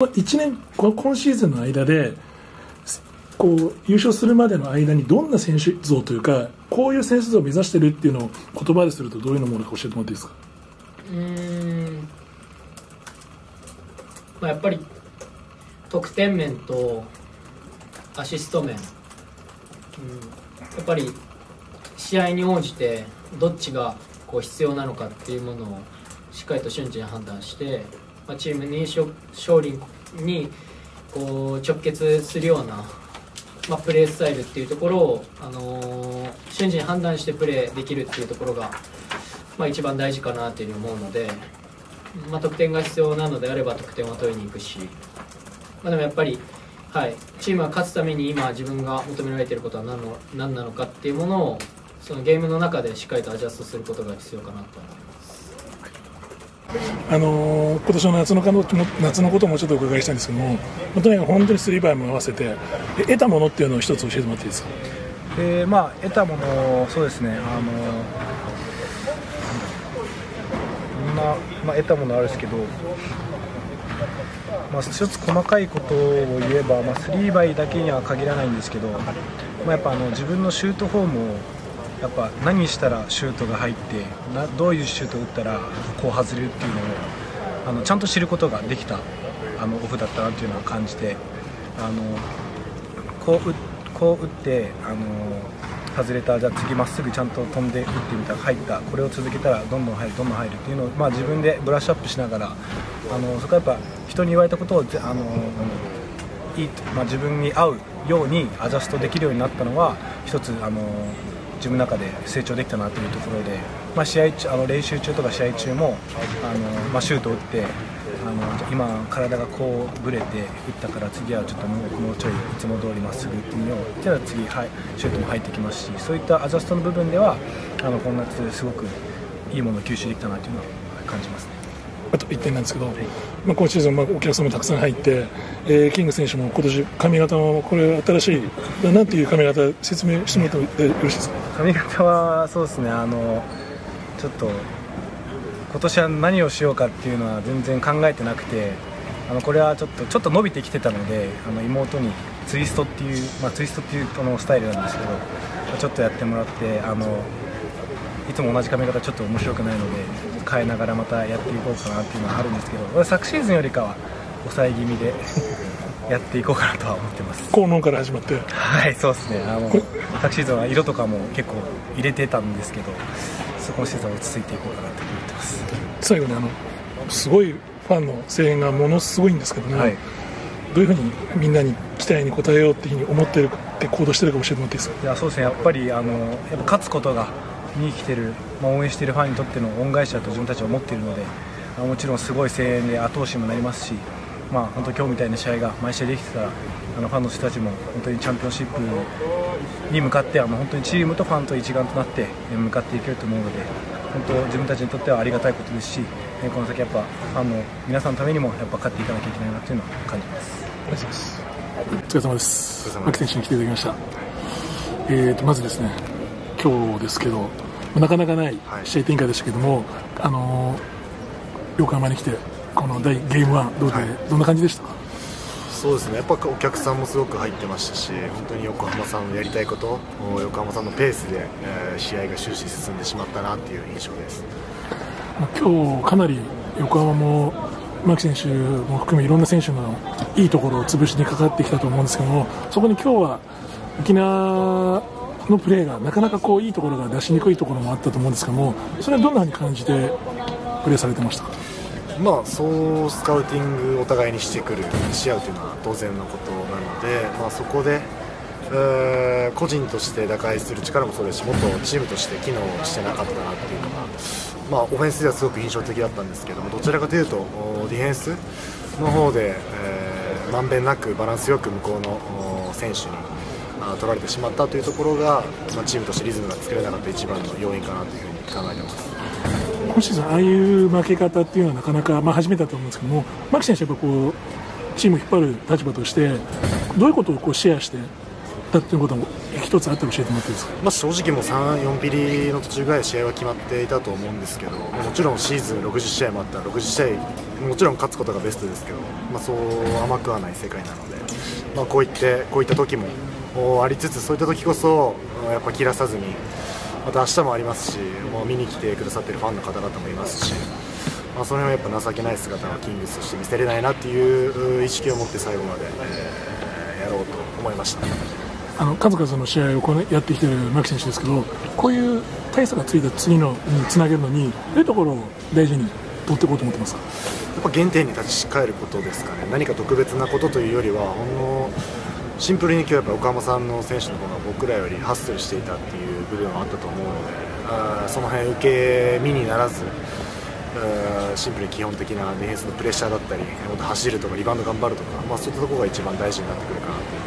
1年今シーズンの間でこう優勝するまでの間にどんな選手像というかこういう選手像を目指してるっていうのを言葉でするとどういうものか教えてもらっていいですか？うん。まあ、やっぱり得点面とアシスト面、うん、やっぱり試合に応じてどっちがこう必要なのかっていうものをしっかりと瞬時に判断して、まあ、チームに勝利にこう直結するような、まあ、プレースタイルっていうところを、あのー、瞬時に判断してプレーできるっていうところが、まあ、一番大事かなというふうに思うので。まあ、得点が必要なのであれば得点は取りに行くし、まあ、でもやっぱり、はい、チームが勝つために今自分が求められていることは何の何なのかっていうものをそのゲームの中でしっかりとアジャストすることが必要かなと思います。あのー、今年の夏の夏のこともちょっとお伺いしたいんですけども、とにかく本当にスリーバーも合わせて、得たものっていうのを一つ教えてもらっていいですか？えー、まあ得たものそうですね。あのーな、まあ、得たものあるんですけど、まあ、一つ細かいことを言えば、まあ、スリーバイだけには限らないんですけど、まあ、やっぱあの自分のシュートフォームをやっぱ何したらシュートが入ってなどういうシュートを打ったらこう外れるっていうのをあのちゃんと知ることができたあのオフだったなっていうのを感じてあのこうこう打ってあの外れたじゃあ次まっすぐちゃんと飛んで打ってみたら入ったこれを続けたらどんどん入るどんどん入るっていうのを、まあ、自分でブラッシュアップしながらあのそこはやっぱ人に言われたことをあのいい、まあ、自分に合うようにアジャストできるようになったのは一つあの自分の中で成長できたなというところで、まあ、試合あの練習中とか試合中もあの、まあ、シュートを打ってあの今、体がこうぶれて打ったから次はちょっともうもうちょいいつも通りまっすぐ打ってみようじゃあ次、はい、シュートも入ってきますしそういったアジャストの部分ではあのこの夏すごくいいものを吸収できたなというのは感じますね。あと1点なんですけど、はい、まあ、今シーズン、まあ、お客さんもたくさん入って、えー、キング選手も今年髪型もこれ新しいなんていう髪型説明してもらってよろしいですか？髪型はそうですね。あのちょっと今年は何をしようかっていうのは全然考えてなくてあのこれはちょっとちょっと伸びてきてたのであの妹にツイストっていう、まあ、ツイストっていうこのスタイルなんですけどちょっとやってもらってあのいつも同じ髪型ちょっと面白くないので変えながらまたやっていこうかなっていうのはあるんですけど昨シーズンよりかは抑え気味でやっていこうかなとは思ってます。効能から始まって。はいそうですね。あの昨シーズンは色とかも結構入れてたんですけどそこのシーズンは落ち着いていこうかなと思ってます。最後にあのすごいファンの声援がものすごいんですけどね、はい、どういうふうにみんなに期待に応えようっていうふうに思ってるって行動してるか教えてもらっていいですか？いやそうですね。やっぱりあのやっぱ勝つことが見に来てる、まあ、応援しているファンにとっての恩返しだと自分たちは思っているのでもちろんすごい声援で後押しにもなりますしまあ、本当今日みたいな試合が毎試合できてたらあのファンの人たちも本当にチャンピオンシップに向かってあの本当にチームとファンと一丸となって向かっていけると思うので本当自分たちにとってはありがたいことですしこの先やっぱファンの皆さんのためにもやっぱ勝っていかなきゃいけないなというのは感じます。お疲れ様です。牧選手に来ていただきました。えーとまずですね今日ですけどなかなかない試合展開でしたけども、はい、あの横浜に来てこの第ゲーム1どうで、はい、どんな感じでした？そうですね。やっぱお客さんもすごく入ってましたし本当に横浜さんのやりたいこと横浜さんのペースで、えー、試合が終始進んでしまったなっていう印象です。今日かなり横浜も牧選手も含めいろんな選手のいいところを潰しにかかってきたと思うんですけどもそこに今日は沖縄のプレーがなかなかこういいところが出しにくいところもあったと思うんですけどもそれはどんなふうに感じてプレーされてましたか？まあ、そうスカウティングお互いにしてくるし合うというのは当然のことなので、まあ、そこで、えー、個人として打開する力もそうですしもっとチームとして機能してなかったなっていうのが、まあ、オフェンスではすごく印象的だったんですけどもどちらかというとディフェンスの方で、えー、まんべんなくバランスよく向こうの選手に取られてしまったというところが、まあ、チームとしてリズムが作れなかった一番の要因かなというふうに考えています。今シーズンああいう負け方っていうのはなかなか、まあ、初めてだと思うんですけども牧選手はやっぱこうチームを引っ張る立場としてどういうことをこうシェアしてたっていうことも一つあって教えてもらっていいですか、まあ、正直もう3、4ピリの途中ぐらい試合は決まっていたと思うんですけど、もちろんシーズン60試合もあったら60試合、もちろん勝つことがベストですけど、まあ、そう甘くはない世界なので、まあ、こういってこういった時もありつつ、そういった時こそやっぱ切らさずに、また明日もありますし、もう見に来てくださってるファンの方々もいますし。まあ、その辺はやっぱ情けない姿はキングスとして見せれないなっていう意識を持って最後まで、えー、やろうと思いましたあの数々の試合をこうやってきている牧選手ですけどこういう大差がついた次のにつなげるのにどういうところを大事に取っていこうと思ってますか？やっぱ原点に立ち返ることですかね何か特別なことというよりはほんのシンプルに今日やっぱ岡山さんの選手の方が僕らよりハッスルしていたっていう部分はあったと思うのであその辺受け身にならずシンプルに基本的なディフェンスのプレッシャーだったり走るとかリバウンド頑張るとか、まあ、そういったところが一番大事になってくるかなと。